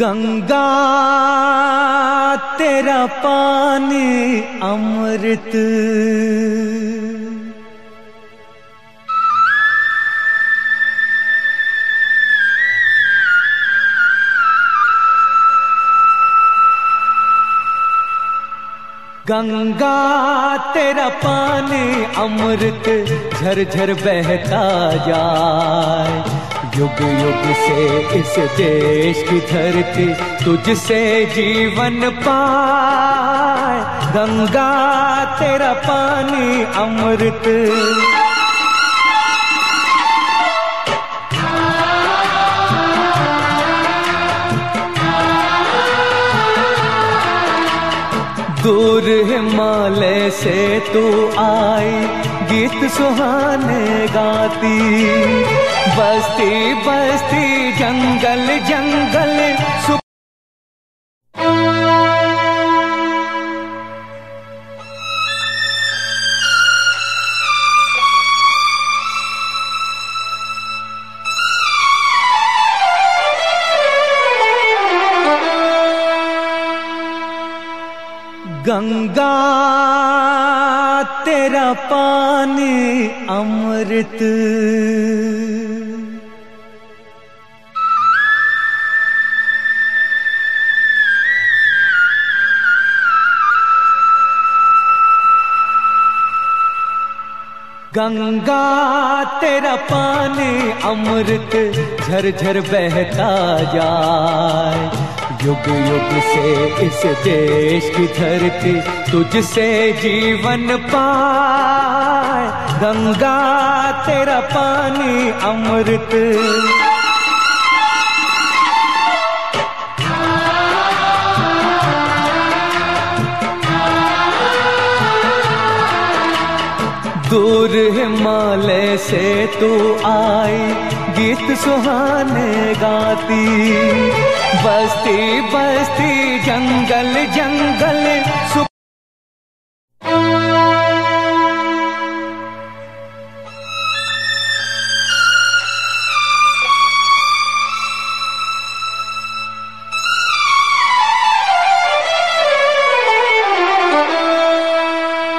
गंगा तेरा पानी अमृत। गंगा तेरा पानी अमृत झरझर बहता जाए। युग युग से इस देश की धरती तुझसे जीवन पाए। गंगा तेरा पानी अमृत। दूर हिमालय से तू आई गीत सुहाने गाती। बस्ती बस्ती जंगल जंगल गंगा तेरा पानी अमृत। गंगा तेरा पानी अमृत झरझर बहता जाए। युग युग से इस देश की धरती तुझसे जीवन पाए। गंगा तेरा पानी अमृत दूर हिमालय से तू आई गीत सुहाने गाती। बस्ती बस्ती जंगल जंगल